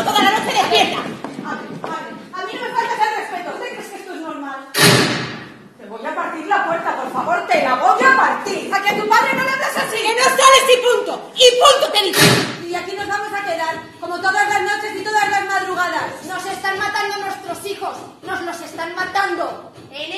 llevo toda la noche despierta. Madre, madre, a mí no me falta el respeto. ¿Usted crees que esto es normal? Te voy a partir la puerta, por favor, te la voy a partir. A que a tu padre no le hablas así, que no sales y punto. Y punto te he dicho. Y aquí nos vamos a quedar, como todas las noches y todas las madrugadas. Nos están matando nuestros hijos. Nos los están matando. En